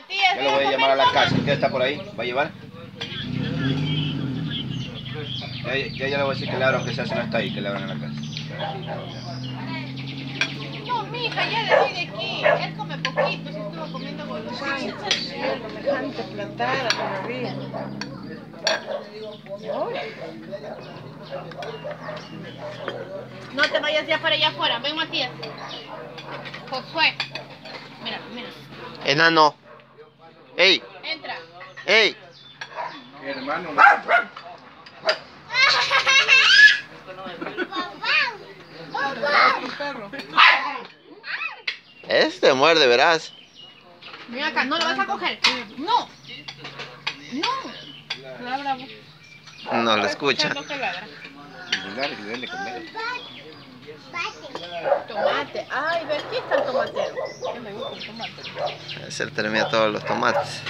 Matías, Ya lo voy a llamar a la casa. ¿Qué está por ahí? ¿Va a llevar? Ya, ya, ya le voy a decir que le abran, que se hace no está ahí, que le abran a la casa. No, mija, ya le doy de aquí. Él come poquito, si estuvo comiendo golosinas. Semejante plantada todavía. No te vayas ya para allá afuera. Ven, Matías. Josué. Mira, mira. Enano. ¡Ey! Entra. ¡Ey! Hermano, Este muerde, verás. Ven acá, no lo vas a coger. No. No. No lo escucha. Tomate. Ay, ve, aquí está el tomatero. Gusta el termina todos los tomates.